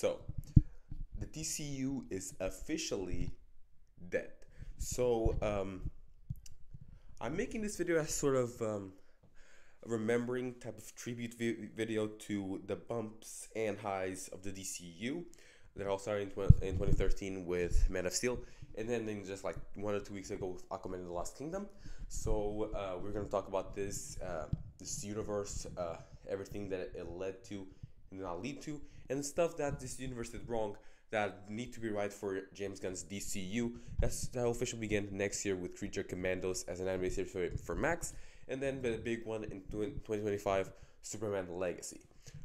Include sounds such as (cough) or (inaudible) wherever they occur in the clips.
So, the DCU is officially dead. So, um, I'm making this video as sort of um, a remembering type of tribute vi- video to the bumps and highs of the DCU that all started in, in 2013 with Man of Steel, and then in just like one or two weeks ago with Aquaman and the Lost Kingdom. So uh, we're gonna talk about this uh, this universe, uh, everything that it led to and did not lead to, and stuff that this universe did wrong that need to be right for James Gunn's DCU. That's that will officially begin next year with Creature Commandos as an animated series for, for Max, and then the big one in 2025, Superman Legacy.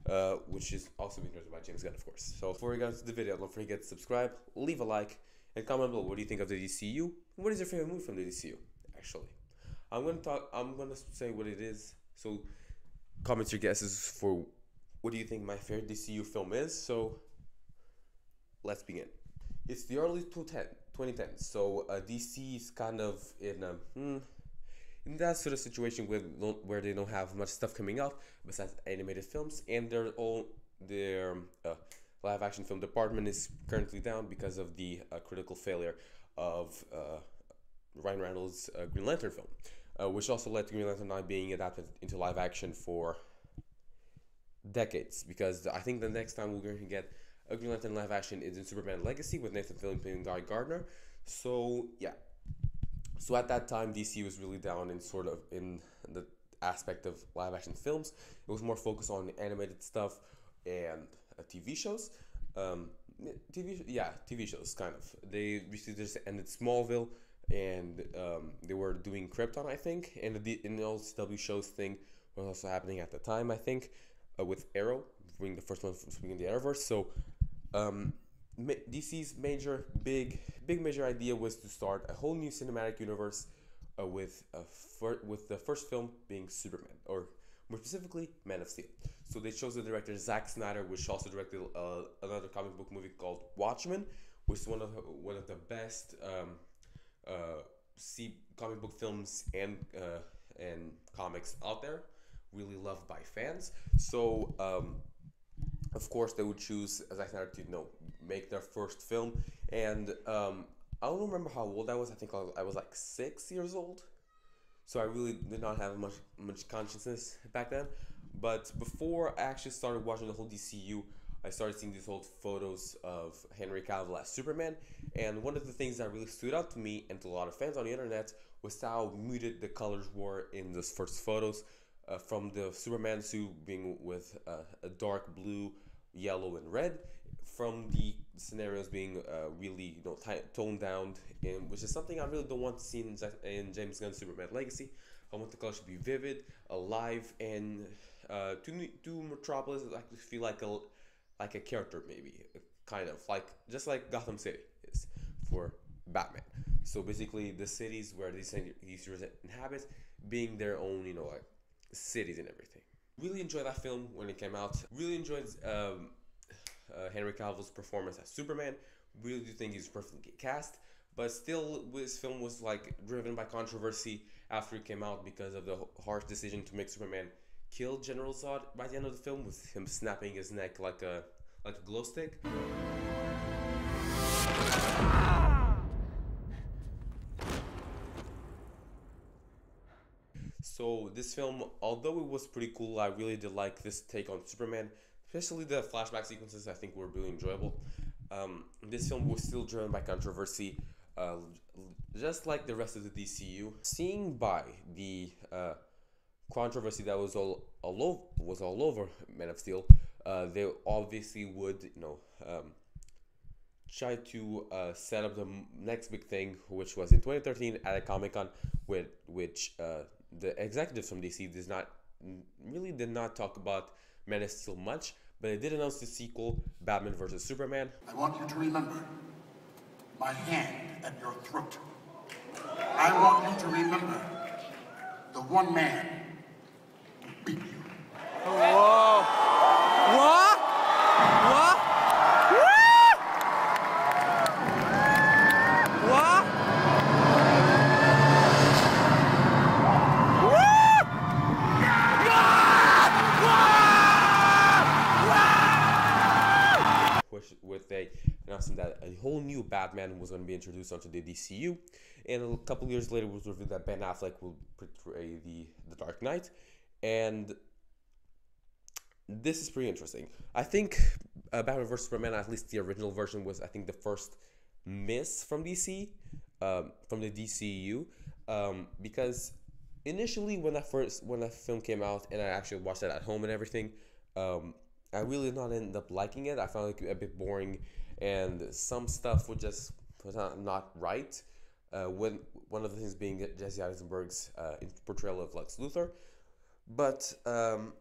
Uh, which is also being directed by James Gunn, of course. So before we get into the video, don't forget to subscribe, leave a like, and comment below what do you think of the DCU. What is your favorite movie from the DCU? Actually, I'm gonna talk. I'm gonna say what it is. So comment your guesses for what do you think my favorite DCU film is. So let's begin. It's the early 2010s, so uh, DC is kind of in a hmm, in that sort of situation where where they don't have much stuff coming out besides animated films, and their all their uh, live action film department is currently down because of the uh, critical failure of uh, Ryan Reynolds' uh, Green Lantern film, uh, which also led to Green Lantern not being adapted into live action for decades. Because I think the next time we're going to get a Green Lantern live action is in Superman Legacy with Nathan Fillion playing Guy Gardner. So yeah, so at that time, DC was really down in sort of in the aspect of live action films. It was more focused on animated stuff and uh, TV shows. Um, TV, yeah, TV shows kind of. They recently just ended Smallville, and um, they were doing Krypton, I think, and the and the shows thing was also happening at the time, I think, uh, with Arrow being the first one in the Arrowverse. So. Um, DC's major, big, big major idea was to start a whole new cinematic universe uh, with a fir- with the first film being Superman, or more specifically, Man of Steel. So they chose the director Zack Snyder, which also directed uh, another comic book movie called Watchmen, which is one of the, one of the best um, uh, comic book films and uh, and comics out there, really loved by fans. So. Um, of course, they would choose Zack to you know make their first film, and um, I don't remember how old I was. I think I was like six years old, so I really did not have much much consciousness back then. But before I actually started watching the whole DCU, I started seeing these old photos of Henry Cavill as Superman, and one of the things that really stood out to me and to a lot of fans on the internet was how muted the colors were in those first photos. Uh, from the Superman suit being with uh, a dark blue yellow and red from the scenarios being uh, really you know t- toned down and which is something I really don't want to see in, in James Gunn's Superman Legacy. I want the colors to be vivid, alive, and uh, to to Metropolis I feel like a like a character maybe kind of like just like Gotham City is for Batman. So basically, the cities where these these inhabit being their own you know like cities and everything. Really enjoyed that film when it came out. Really enjoyed um, uh, Henry Cavill's performance as Superman. Really do think he's perfectly cast. But still, this film was like driven by controversy after it came out because of the harsh decision to make Superman kill General Zod by the end of the film, with him snapping his neck like a like a glow stick. So this film, although it was pretty cool, I really did like this take on Superman, especially the flashback sequences. I think were really enjoyable. Um, this film was still driven by controversy, uh, just like the rest of the DCU. Seeing by the uh, controversy that was all all over, was all over Man of Steel, uh, they obviously would you know um, try to uh, set up the next big thing, which was in 2013 at a Comic Con, with which uh, the executives from DC did not really did not talk about Man of Steel much, but they did announce the sequel, Batman vs Superman. I want you to remember my hand at your throat. I want you to remember the one man who beat you. Whoa! Batman was going to be introduced onto the DCU, and a couple years later was revealed that Ben Affleck will portray the the Dark Knight, and this is pretty interesting. I think uh, Batman vs Superman, at least the original version, was I think the first miss from DC, um, from the DCU, um, because initially when that first when that film came out and I actually watched it at home and everything, um, I really did not end up liking it. I found it a bit boring, and some stuff was just not right. Uh, when one of the things being Jesse Eisenberg's uh, portrayal of Lex Luthor, but um,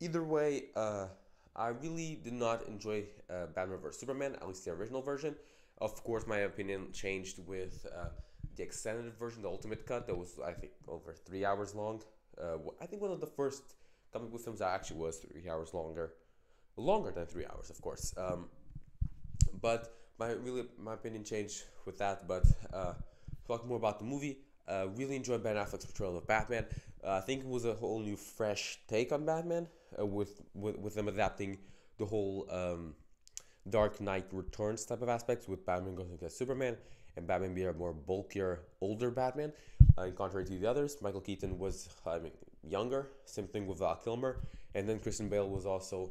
either way, uh, I really did not enjoy uh, Batman vs Superman, at least the original version. Of course, my opinion changed with uh, the extended version, the Ultimate Cut, that was I think over three hours long. Uh, I think one of the first comic book films that actually was three hours longer, longer than three hours, of course. Um, but my really my opinion changed with that. But uh, talk more about the movie. Uh, really enjoyed Ben Affleck's portrayal of Batman. Uh, I think it was a whole new, fresh take on Batman, uh, with, with with them adapting the whole um, Dark Knight Returns type of aspects, with Batman going against Superman and Batman being a more bulkier, older Batman. Uh, in contrary to the others, Michael Keaton was I mean younger. Same thing with Val Kilmer, and then Christian Bale was also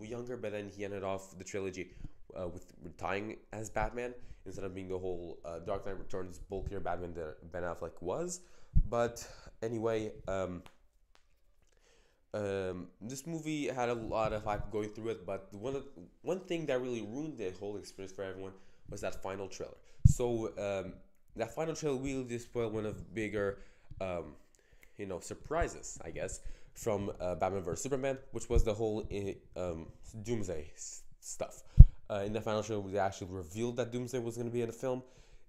younger, but then he ended off the trilogy uh, with retiring as Batman instead of being the whole uh, Dark Knight Returns bulkier Batman that Ben Affleck was. But anyway, um, um, this movie had a lot of hype going through it, but one of, one thing that really ruined the whole experience for everyone was that final trailer. So um, that final trailer really did spoil one of bigger, um, you know, surprises, I guess, from uh, Batman vs Superman, which was the whole um, Doomsday stuff. Uh, in the final show, we actually revealed that Doomsday was going to be in the film,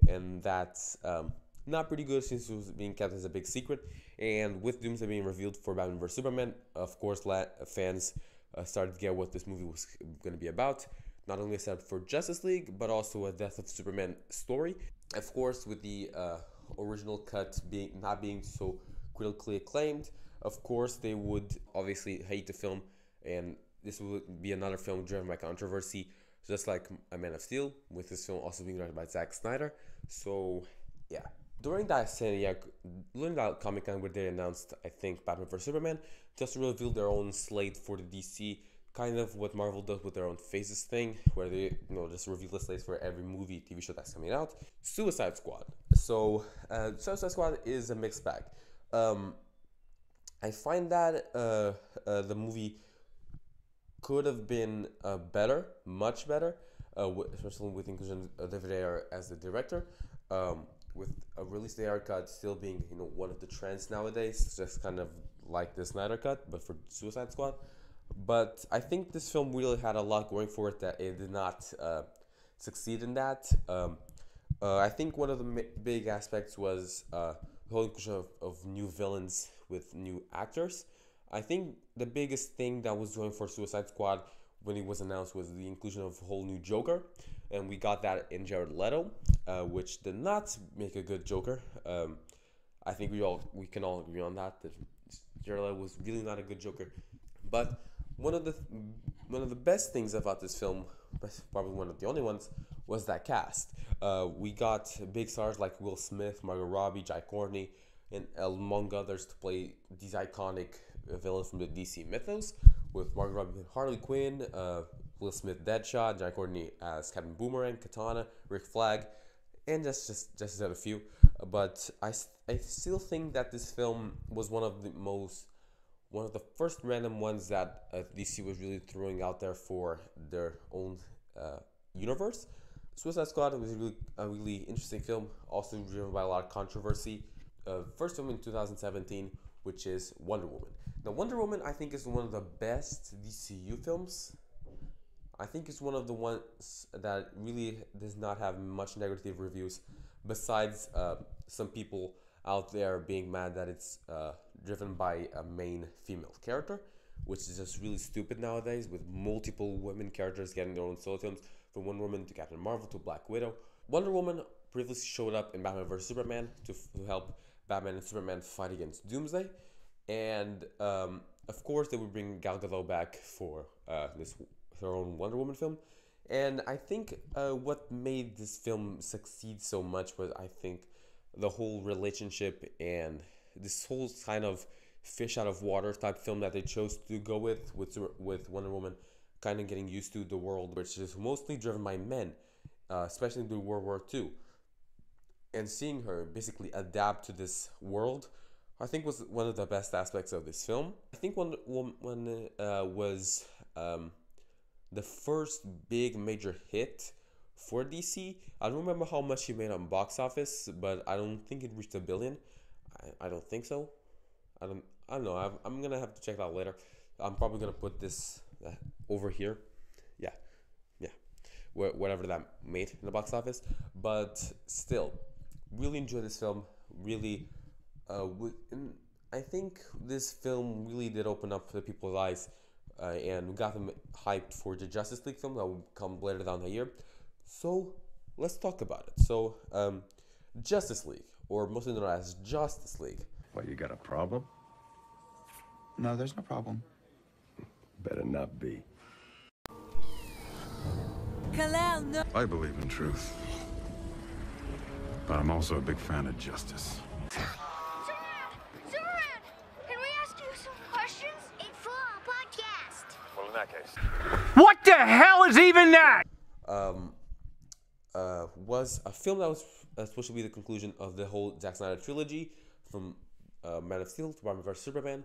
and that's um, not pretty good since it was being kept as a big secret. And with Doomsday being revealed for Batman vs Superman, of course, fans uh, started to get what this movie was going to be about. Not only a setup for Justice League, but also a Death of Superman story. Of course, with the uh, original cut being not being so critically acclaimed, of course they would obviously hate the film, and this would be another film driven by controversy, just like A Man of Steel, with this film also being directed by Zack Snyder. So, yeah, during that San Diego, during that Comic Con where they announced, I think, Batman vs Superman, just revealed their own slate for the DC, kind of what Marvel does with their own phases thing, where they, you know, just reveal the slates for every movie, TV show that's coming out. Suicide Squad. So, uh, Suicide Squad is a mixed bag. Um, I find that uh, uh, the movie could have been uh, better, much better, uh, especially with inclusion of David as the director. Um, with a release day cut still being you know one of the trends nowadays, just kind of like the Snyder cut, but for Suicide Squad. But I think this film really had a lot going for it that it did not uh, succeed in that. Um, uh, I think one of the big aspects was uh, the whole inclusion of, of new villains with new actors. I think the biggest thing that was going for Suicide Squad when it was announced was the inclusion of a whole new Joker, and we got that in Jared Leto, uh, which did not make a good Joker. Um, I think we all we can all agree on that that Jared Leto was really not a good Joker. But one of the one of the best things about this film, probably one of the only ones, was that cast. Uh, we got big stars like Will Smith, Margot Robbie, Jai Courtney, and among others to play these iconic villains from the DC mythos, with Margot Robbie Harley Quinn, uh, Will Smith Deadshot, Jai Courtney as Captain Boomerang, Katana, Rick Flag, and just just just a few. But I, I still think that this film was one of the most one of the first random ones that uh, DC was really throwing out there for their own uh, universe. Suicide Squad was really a really interesting film, also driven by a lot of controversy. Uh, first film in 2017, which is Wonder Woman. Now, Wonder Woman, I think, is one of the best DCU films. I think it's one of the ones that really does not have much negative reviews, besides uh, some people out there being mad that it's uh, driven by a main female character, which is just really stupid nowadays with multiple women characters getting their own solo films, from Wonder Woman to Captain Marvel to Black Widow. Wonder Woman previously showed up in Batman vs Superman to, to help Batman and Superman fight against Doomsday, and um, of course they would bring Gal Gadot back for uh, this her own Wonder Woman film, And I think uh, what made this film succeed so much was, I think, the whole relationship and this whole kind of fish out of water type film that they chose to go with, with, with Wonder Woman kind of getting used to the world, which is mostly driven by men, uh, especially during World War II. And seeing her basically adapt to this world, I think was one of the best aspects of this film. I think Wonder Woman uh, was. Um, the first big major hit for DC. I don't remember how much he made on box office, but I don't think it reached a billion. I, I don't think so. I don't. I don't know. I'm, I'm gonna have to check that later. I'm probably gonna put this uh, over here. Yeah, yeah. Wh- whatever that made in the box office, but still, really enjoyed this film. Really, uh, w- I think this film really did open up the people's eyes uh, and got them hyped for the Justice League film that will come later down the year. So let's talk about it. So um, Justice League, or mostly known as Justice League. Why, you got a problem? No, there's no problem. Better not be. Kal-El, no. I believe in truth. But I'm also a big fan of justice. (laughs) that case. What the hell is even that? Um, uh, was a film that was uh, supposed to be the conclusion of the whole Zack Snyder trilogy from uh, Man of Steel to Batman vs Superman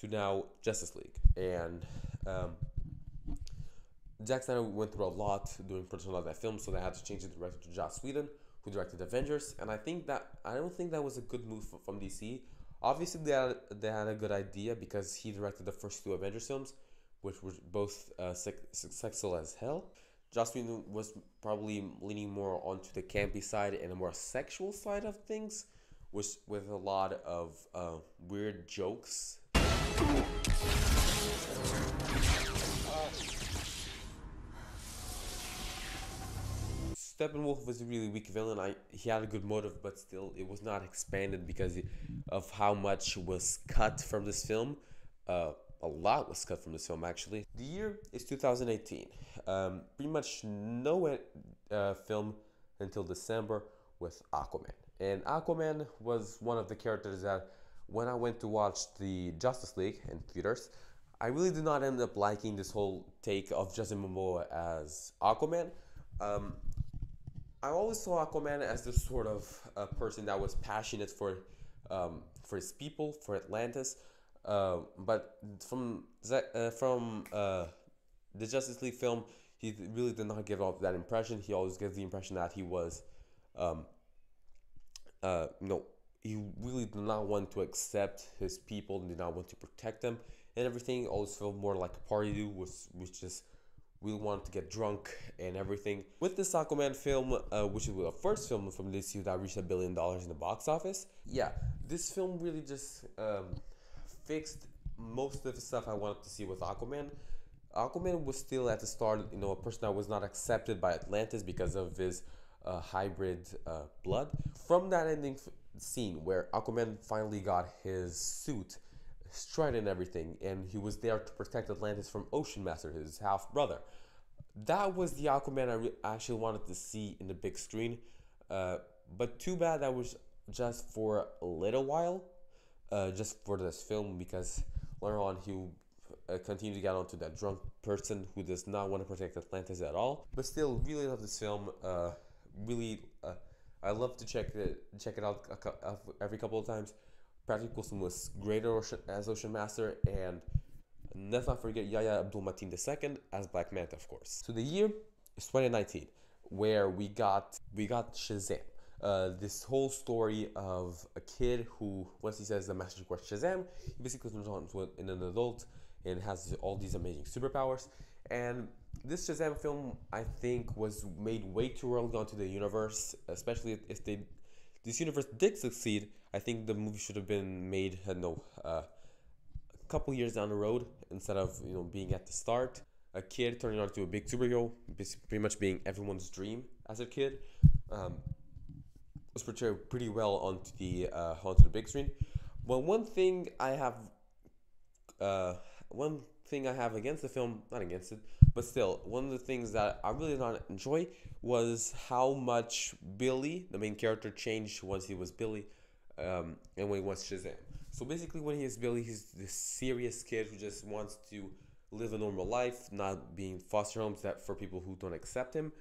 to now Justice League. And um, Zack Snyder went through a lot doing production of that film, so they had to change the director to Joss Whedon, who directed Avengers. And I think that I don't think that was a good move from DC. Obviously, they had, they had a good idea because he directed the first two Avengers films, which were both uh, successful as hell. Joss Whedon was probably leaning more onto the campy side and a more sexual side of things, which with a lot of uh, weird jokes. Steppenwolf was a really weak villain. I he had a good motive, but still, it was not expanded because of how much was cut from this film. Uh, a lot was cut from this film actually. The year is 2018. Um, pretty much no uh, film until December with Aquaman. And Aquaman was one of the characters that when I went to watch the Justice League in theaters, I really did not end up liking this whole take of Jason Momoa as Aquaman. Um, I always saw Aquaman as this sort of uh, person that was passionate for um, for his people, for Atlantis. Uh, but from uh, from uh, the Justice League film, he really did not give off that impression. He always gives the impression that he was, um, uh, he really did not want to accept his people, and did not want to protect them, and everything. Always felt more like a party dude, was which just really wanted to get drunk and everything. With this Aquaman film, uh, which was the first film from this year that reached a billion dollars in the box office, yeah, this film really just um, fixed most of the stuff I wanted to see with Aquaman. Aquaman was still at the start, you know, a person that was not accepted by Atlantis because of his uh, hybrid uh, blood. From that ending scene where Aquaman finally got his suit, stride and everything, and he was there to protect Atlantis from Ocean Master, his half brother. That was the Aquaman I actually wanted to see in the big screen. Uh, but too bad that was just for a little while, uh, just for this film, because later on he uh, continue to get onto that drunk person who does not want to protect Atlantis at all. But still, really love this film. Uh, really, uh, I love to check it check it out every couple of times. Patrick Wilson was great as Ocean Master, and let's not forget Yahya Abdul Mateen II as Black Manta, of course. So the year is 2019, where we got we got Shazam. Uh, this whole story of a kid who, once he says the master word Shazam, he basically turns into an adult and has all these amazing superpowers. And this Shazam film, I think, was made way too early onto the universe, especially if they this universe did succeed. I think the movie should have been made, uh, no, uh, a couple years down the road instead of you know being at the start. A kid turning out to a big superhero, pretty much being everyone's dream as a kid, um, was portrayed pretty well onto the uh, onto the big screen. Well, one thing I have, uh, one thing I have against the film, not against it, But still, one of the things that I really did not enjoy was how much Billy, the main character, changed once he was Billy, um, and when he was Shazam. So basically, when he is Billy, he's this serious kid who just wants to live a normal life, not being foster homes that for people who don't accept him.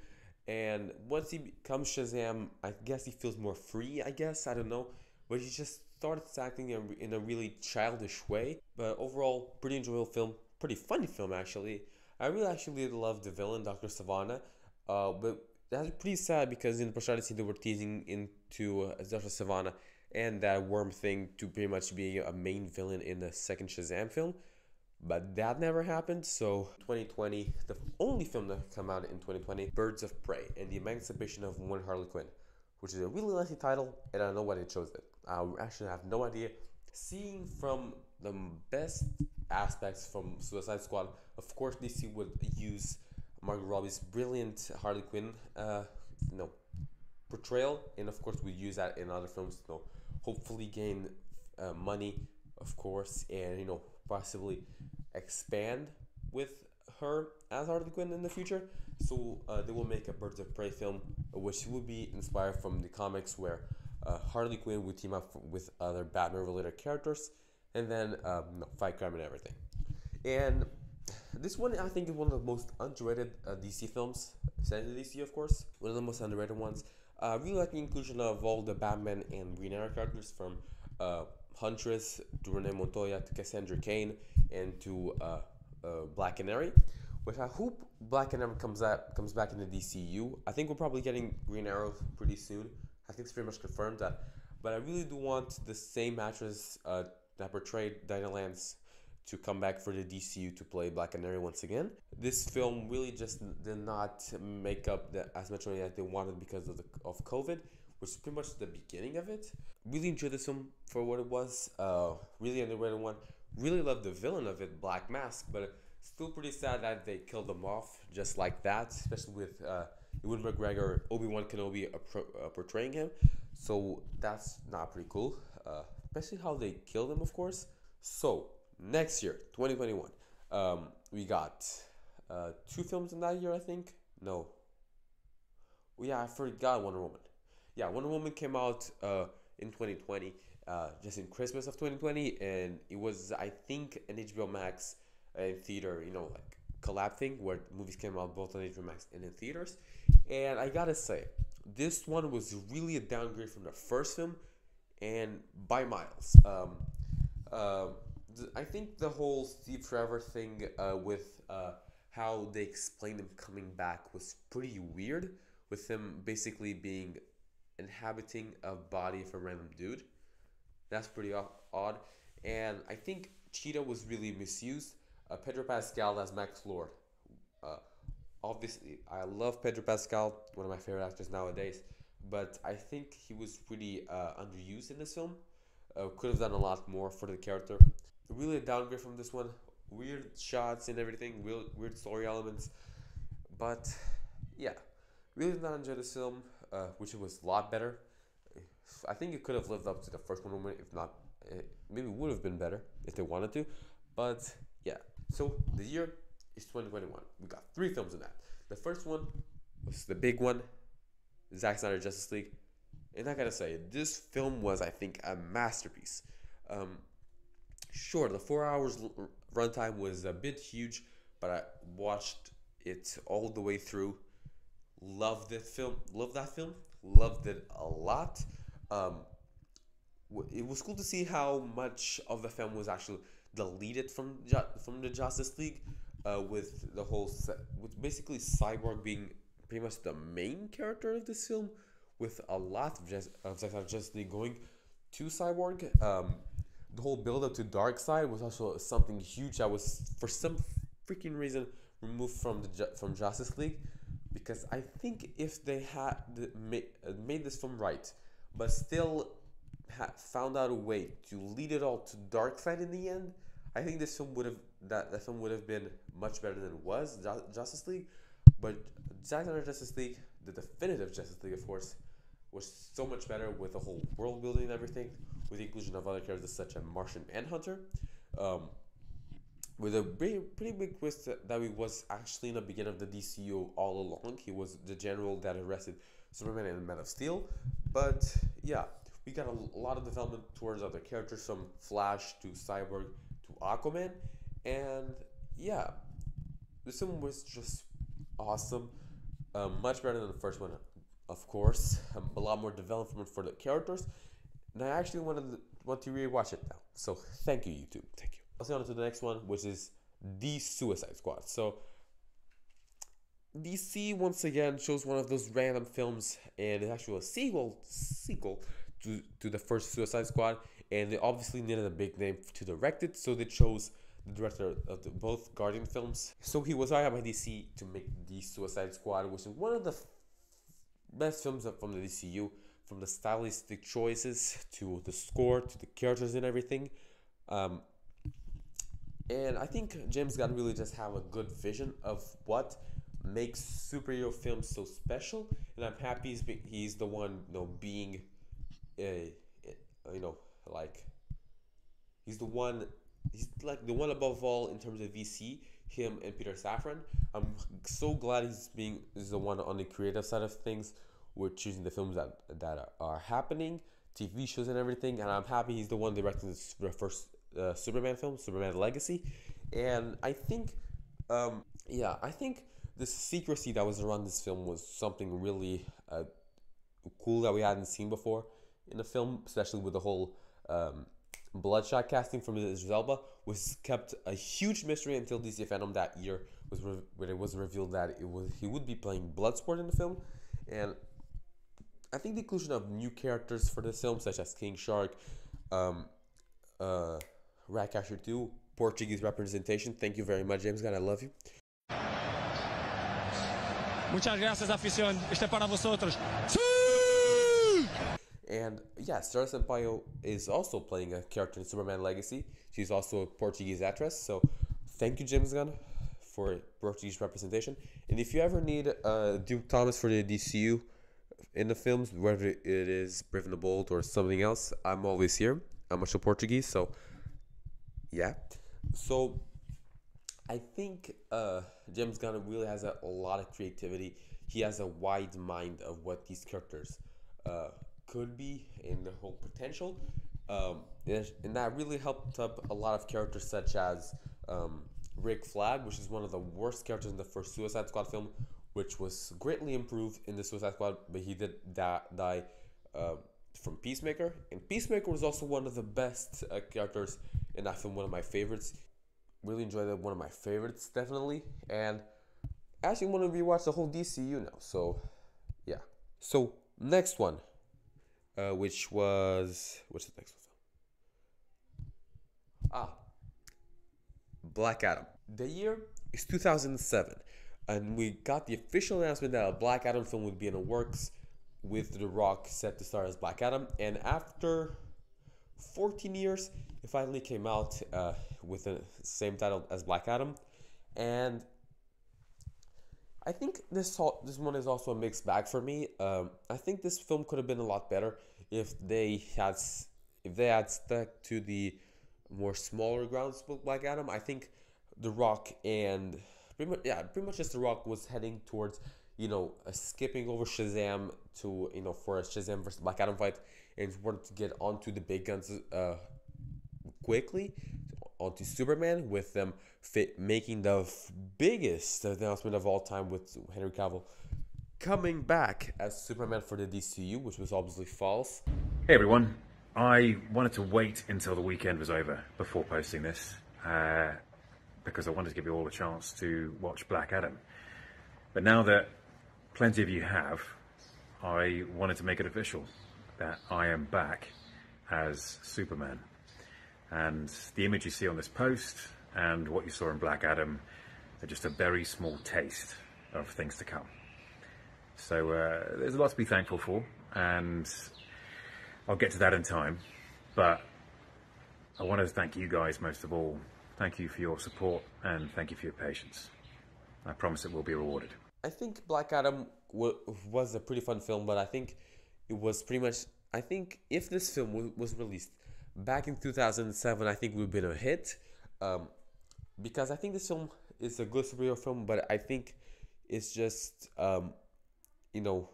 And once he becomes Shazam, I guess he feels more free. I guess I don't know, but he just starts acting in, a really childish way. But overall, pretty enjoyable film, pretty funny film actually. I really actually love the villain, Dr. Sivana. Uh, but that's pretty sad because in the post scene they were teasing into uh, Dr. Sivana and that worm thing to pretty much be a main villain in the second Shazam film. But that never happened, so 2020, the only film that came out in 2020, Birds of Prey and the Emancipation of One Harley Quinn, which is a really lengthy title, and I don't know why they chose it. I actually have no idea. Seeing from the best aspects from Suicide Squad, of course, DC would use Margot Robbie's brilliant Harley Quinn, uh, you know, portrayal, and of course, we use that in other films, know, hopefully gain uh, money, of course, and you know, possibly expand with her as Harley Quinn in the future. So uh, they will make a Birds of Prey film, which will be inspired from the comics where uh, Harley Quinn would team up with other Batman-related characters, and then um, no, fight crime and everything. And this one, I think, is one of the most underrated uh, DC films, in DC, of course. One of the most underrated ones. I uh, really like the inclusion of all the Batman and Green Arrow characters from uh, Huntress to Renee Montoya to Cassandra Cain and to uh, uh, Black Canary. Which I hope Black Canary comes out comes back in the DCU. I think we're probably getting Green Arrow pretty soon. I think it's pretty much confirmed that. But I really do want the same actress uh, that portrayed Dinah Lance to come back for the DCU to play Black Canary once again. This film really just did not make up the, as much money as they wanted because of the of COVID, which is pretty much the beginning of it. Really enjoyed this film for what it was. Uh, really underrated one. Really loved the villain of it, Black Mask, but still pretty sad that they killed him off just like that, especially with uh, Ewan McGregor, Obi Wan Kenobi uh, portraying him. So that's not pretty cool, uh, especially how they killed him, of course. So next year, 2021, um, we got uh, two films in that year, I think. No. Well, yeah, I forgot Wonder Woman. Yeah, Wonder Woman came out uh, in 2020, uh, just in Christmas of 2020, and it was, I think, an HBO Max uh, theater, you know, like collab thing where movies came out both on HBO Max and in theaters. And I gotta say, this one was really a downgrade from the first film, and by miles. Um, uh, I think the whole Steve Trevor thing uh, with uh, how they explained him coming back was pretty weird, with him basically being inhabiting a body of a random dude. That's pretty odd. And I think Cheetah was really misused. Uh, Pedro Pascal as Max Lord. Uh, obviously, I love Pedro Pascal, one of my favorite actors nowadays. But I think he was pretty uh, underused in this film. Uh, could have done a lot more for the character. Really a downgrade from this one. Weird shots and everything. Weird, weird story elements. But yeah, really did not enjoy this film, uh, which was a lot better. I think it could have lived up to the first one, if not, it maybe would have been better if they wanted to. But yeah, so the year is 2021. We got three films in that. The first one was the big one, Zack Snyder Justice League. And I gotta say, this film was, I think, a masterpiece. Um, sure, the four hours runtime was a bit huge, but I watched it all the way through. Loved it film. Loved that film. Loved it a lot. Um, it was cool to see how much of the film was actually deleted from from the Justice League, uh, with the whole with basically Cyborg being pretty much the main character of this film, with a lot of just of Justice League going to Cyborg. Um, the whole build up to Darkseid was also something huge that was for some freaking reason removed from the from Justice League because I think if they had made, made this film right but still had found out a way to lead it all to Darkseid in the end I think this film would have that, that film would have been much better than it was Justice League but Zack Snyder Justice League the definitive Justice League of course was so much better with the whole world building and everything with the inclusion of other characters such as Martian Manhunter. Um, with a pretty big twist that, he was actually in the beginning of the DCU all along. He was the general that arrested Superman and Man of Steel. But yeah, we got a, lot of development towards other characters from Flash to Cyborg to Aquaman. And yeah, this one was just awesome. Um, much better than the first one, of course. Um, a lot more development for the characters. And I actually wanted to, want to rewatch it now. So thank you, YouTube. Thank you. Let's go on to the next one, which is The Suicide Squad. So DC once again shows one of those random films, and it's actually a sequel sequel to, to the first Suicide Squad, and they obviously needed a big name to direct it, so they chose the director of the, both Guardian films. So he was hired by DC to make the Suicide Squad, which is one of the best films from the DCU, from the stylistic choices to the score to the characters and everything. Um, and I think James Gunn really just have a good vision of what makes superhero films so special, and I'm happy he's, be, he's the one you know being, uh, you know like he's the one he's like the one above all in terms of DC. Him and Peter Safran. I'm so glad he's being is the one on the creative side of things. We're choosing the films that that are happening, TV shows and everything, and I'm happy he's the one directing the first uh, Superman film, Superman Legacy, and I think, um, yeah, I think the secrecy that was around this film was something really uh, cool that we hadn't seen before in the film, especially with the whole um, Bloodsport casting from Idris was kept a huge mystery until DC Fandom that year was when it was revealed that it was he would be playing Bloodsport in the film, and I think the inclusion of new characters for this film, such as King Shark, um, uh, Ratcatcher 2, Portuguese representation. Thank you very much, James Gunn. I love you. Muchas gracias, afición. Este para vosotros. And yeah, Sara Sampaio is also playing a character in Superman Legacy. She's also a Portuguese actress. So thank you, James Gunn, for Portuguese representation. And if you ever need uh, Duke Thomas for the DCU in the films, whether it is Brave and the Bold or something else, I'm always here. I'm also Portuguese, so yeah. So I think uh, James Gunn really has a, a, lot of creativity. He has a wide mind of what these characters uh, could be and the whole potential. Um, and that really helped up a lot of characters such as um, Rick Flag, which is one of the worst characters in the first Suicide Squad film, which was greatly improved in the Suicide Squad, but he did die uh, from Peacemaker. And Peacemaker was also one of the best uh, characters and I film, one of my favorites. Really enjoyed it, one of my favorites, definitely. And actually want to rewatch the whole DCU now, so yeah. So, next one uh, which was what's the next one? Ah, Black Adam. The year is 2007, and we got the official announcement that a Black Adam film would be in the works, with The Rock set to star as Black Adam. And after 14 years, it finally came out uh, with the same title as Black Adam, and I think this this one is also a mixed bag for me. Um, I think this film could have been a lot better if they had if they had stuck to the more smaller grounds with Black Adam. I think The Rock and pretty much yeah, pretty much just The Rock was heading towards you know skipping over Shazam to you know for a Shazam versus Black Adam fight and wanted to get onto the big guns uh, quickly onto Superman with them fit, making the f- biggest announcement of all time with Henry Cavill coming back as Superman for the DCU, which was obviously false. Hey everyone, I wanted to wait until the weekend was over before posting this uh, because I wanted to give you all a chance to watch Black Adam. But now that plenty of you have, I wanted to make it official that I am back as Superman. And the image you see on this post and what you saw in Black Adam are just a very small taste of things to come. So uh, there's a lot to be thankful for, and I'll get to that in time. But I want to thank you guys most of all. Thank you for your support and thank you for your patience. I promise it will be rewarded. I think Black Adam w- was a pretty fun film, but I think it was pretty much. I think if this film w- was released back in 2007, I think it would have been a hit. Um, because I think this film is a good superhero film, but I think it's just um, you know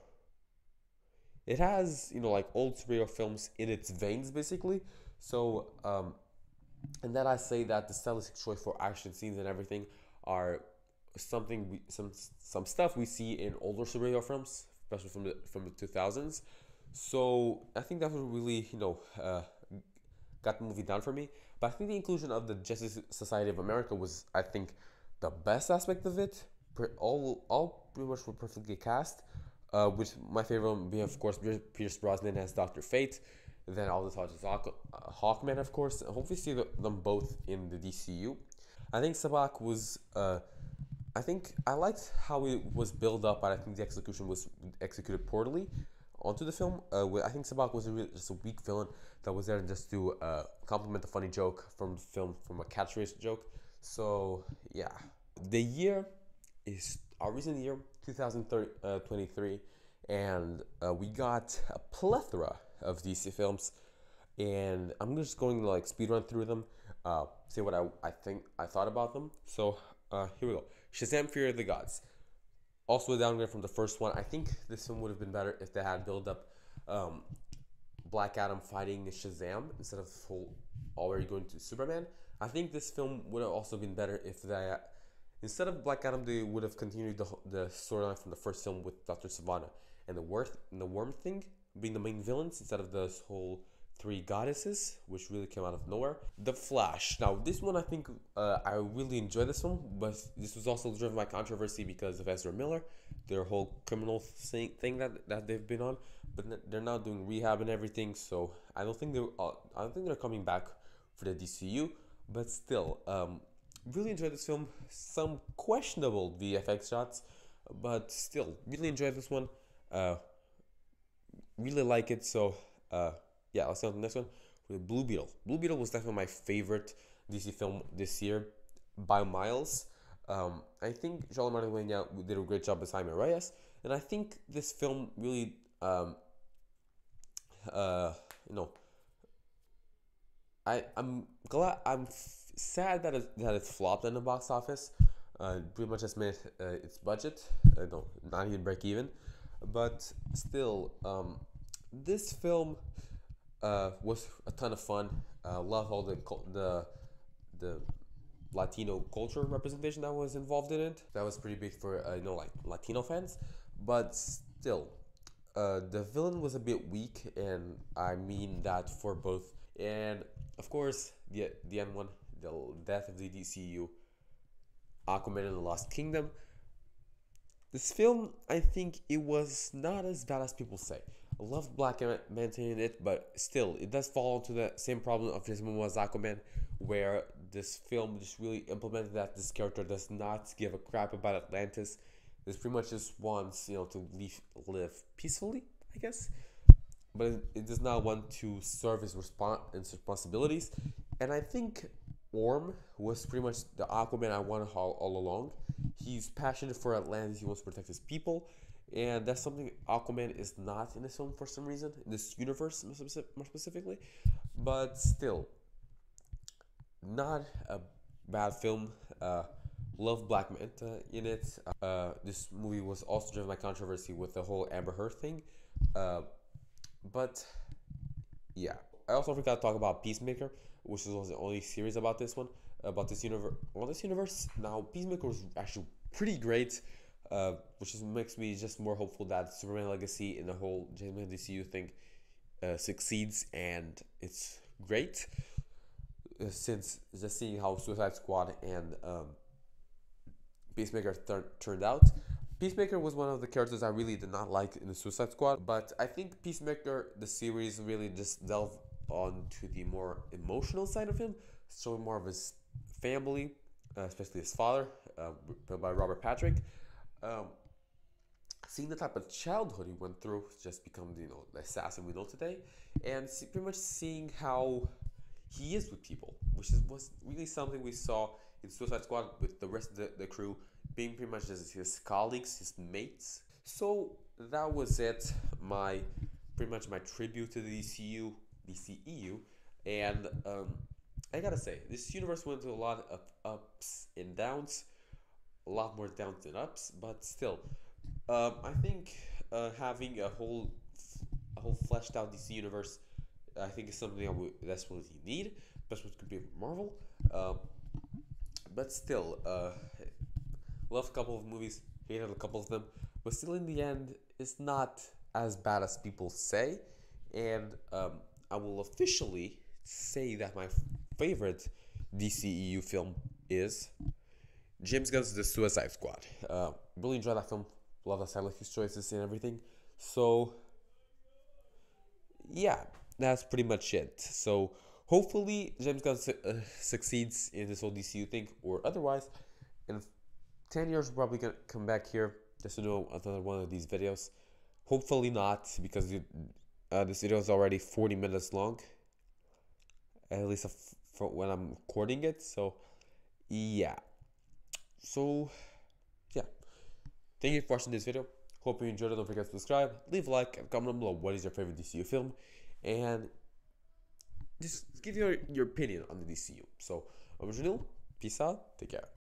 it has you know like old superhero films in its veins basically. So um, and then I say that the stylistic choice for action scenes and everything are something we, some some stuff we see in older superhero films, especially from the from the two thousands. So I think that was really you know uh, got the movie down for me. But I think the inclusion of the Justice Society of America was I think the best aspect of it. All all pretty much were perfectly cast. Uh, with my favorite one being of course Pierce Brosnan as Doctor Fate. Then Aldis Hodge is Hawkman, of course. Hopefully, see them both in the DCU. I think Sabbac was. Uh, I think I liked how it was built up, but I think the execution was executed poorly onto the film. Uh, I think Sabbac was a really, just a weak villain that was there just to uh, complement the funny joke from the film, from a catchphrase joke. So yeah, the year is our recent year, 2023, uh, and uh, we got a plethora of DC films, and I'm just going to like speed run through them, uh, say what I, I think I thought about them. So uh, here we go. Shazam: Fury of the Gods. Also a downgrade from the first one. I think this one would have been better if they had built up um, Black Adam fighting Shazam instead of full already going to Superman. I think this film would have also been better if they instead of Black Adam they would have continued the, the storyline from the first film with Doctor Sivana and the worth and the worm thing being the main villains instead of this whole three goddesses, which really came out of nowhere. The Flash. Now, this one I think uh, I really enjoyed this one, but this was also driven by controversy because of Ezra Miller, their whole criminal thing, thing that that they've been on. But they're now doing rehab and everything, so I don't think they're uh, I don't think they're coming back for the DCU. But still, um, really enjoyed this film. Some questionable VFX shots, but still really enjoyed this one. Uh, really like it. So uh, yeah, let's go on the next one Blue Beetle. Blue Beetle was definitely my favorite DC film this year by miles. Um, I think Joel Martin did a great job as Jaime Reyes, and I think this film really, um, uh, you know, I I'm glad I'm sad that it, that it flopped in the box office. Uh, pretty much just made uh, its budget. Uh, no, not even break even but still, um, this film uh, was a ton of fun. Uh, love all the the the Latino culture representation that was involved in it. That was pretty big for uh, you know like Latino fans, but still, uh, the villain was a bit weak, and I mean that for both. And of course, the the end one, the death of the DCU, Aquaman and the Lost Kingdom. This film, I think it was not as bad as people say. I love Black Manta in it, but still, it does fall into the same problem of Jason Momoa's Aquaman, where this film just really implemented that this character does not give a crap about Atlantis. This pretty much just wants, you know, to live, live peacefully, I guess. But it, it does not want to serve his respons- responsibilities. And I think Orm was pretty much the Aquaman I wanted all, all along. He's passionate for Atlantis. He wants to protect his people, and that's something Aquaman is not in this film for some reason in this universe more specifically. But still, not a bad film. Uh, love Black Manta in it. Uh, this movie was also driven by controversy with the whole Amber Heard thing. Uh, but yeah, I also forgot to talk about Peacemaker, which was the only series about this one about this universe. On this universe, now Peacemaker was actually pretty great, uh, which makes me just more hopeful that Superman Legacy and the whole James DCU thing uh, succeeds and it's great. Uh, since just seeing how Suicide Squad and um, Peacemaker th- turned out, Peacemaker was one of the characters I really did not like in the Suicide Squad, but I think Peacemaker, the series, really just delved onto the more emotional side of him, showing more of his family, uh, especially his father, uh, by Robert Patrick. Um, seeing the type of childhood he went through, just become you know the assassin we know today, and see, pretty much seeing how he is with people, which is, was really something we saw in Suicide Squad with the rest of the, the crew being pretty much just his colleagues, his mates. So that was it. My pretty much my tribute to the DCU, DCEU, and um, I gotta say, this universe went through a lot of ups and downs, a lot more downs than ups, but still, um, I think uh, having a whole, a whole fleshed out DC universe, I think is something that we desperately need, especially with compared with Marvel. Um, but still, uh, love a couple of movies, hated a couple of them, but still, in the end, it's not as bad as people say, and um, I will officially say that my favorite DCEU film is James Gunn's The Suicide Squad. Uh, really enjoyed that film. Love the stylistic choices and everything. So, yeah, that's pretty much it. So, hopefully, James Gunn su- uh, succeeds in this whole DCU thing, or otherwise, in 10 years, we're probably gonna come back here just to do another one of these videos. Hopefully, not, because you, uh, this video is already 40 minutes long, at least when I'm recording it. So, yeah. So, yeah. Thank you for watching this video. Hope you enjoyed it. Don't forget to subscribe, leave a like, and comment below what is your favorite DCU film, and just give your your opinion on the DCU. So, I'm Janil. Peace out. Take care.